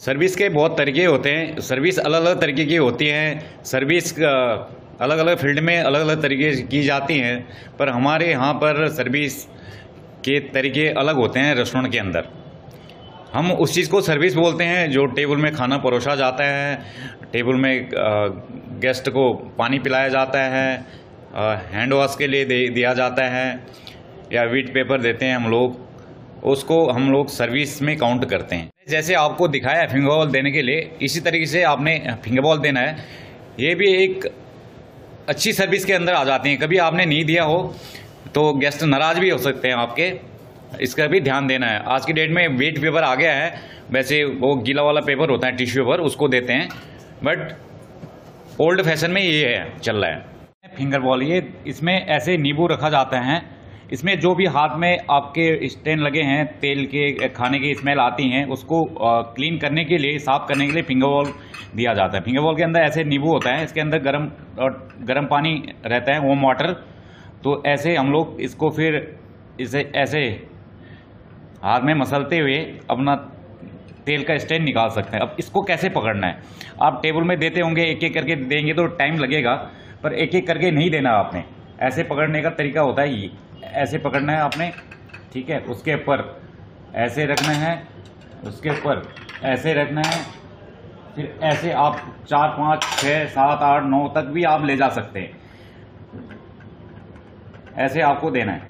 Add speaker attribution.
Speaker 1: Service के बहुत तरीके होते हैं, सर्विस अलग अलग तरीके की होती हैं, सर्विस अलग अलग फ़ील्ड में अलग अलग तरीके की जाती हैं, पर हमारे यहाँ पर सर्विस के तरीके अलग होते हैं रेस्टोरेंट के अंदर। हम उस चीज़ को सर्विस बोलते हैं जो टेबल में खाना परोसा जाता है, टेबल में गेस्ट को पानी पिलाया जाता है हैंड वॉश के लिए दे, दिया जाता है, या वीट पेपर देते हैं हम लोग। उसको हम लोग सर्विस में काउंट करते हैं। जैसे आपको दिखाया है फिंगर बॉल देने के लिए, इसी तरीके से आपने फिंगर बॉल देना है। ये भी एक अच्छी सर्विस के अंदर आ जाती हैं। कभी आपने नहीं दिया हो तो गेस्ट नाराज़ भी हो सकते हैं आपके। इसका भी ध्यान देना है। आज की डेट में वेट पेपर आ गया है। वैसे वो गीला वाला पेपर होता है टिश्यू पेपर उसको देते हैं। बट ओल्ड फ़ैशन में ये है, चल रहा है। फिंगर बॉल ये इसमें ऐसे नींबू रखा जाता है इसमें जो भी हाथ में आपके स्टेन लगे हैं, तेल के, खाने की स्मेल आती हैं, उसको क्लीन करने के लिए, साफ़ करने के लिए फिंगर बॉल दिया जाता है। फिंगर बॉल के अंदर ऐसे नींबू होता है, इसके अंदर गर्म गर्म पानी रहता है वॉम वाटर तो ऐसे हम लोग इसको फिर इसे, ऐसे हाथ में मसलते हुए अपना तेल का स्टेन निकाल सकते हैं। अब इसको कैसे पकड़ना है? आप टेबल में देते होंगे एक एक करके देंगे तो टाइम लगेगा, पर एक एक करके नहीं देना आपने। ऐसे पकड़ने का तरीका होता है ये। ऐसे पकड़ना है आपने, ठीक है? उसके ऊपर ऐसे रखना है, उसके ऊपर ऐसे रखना है, फिर ऐसे आप चार, पाँच छः सात, आठ, नौ तक भी आप ले जा सकते हैं। ऐसे आपको देना है।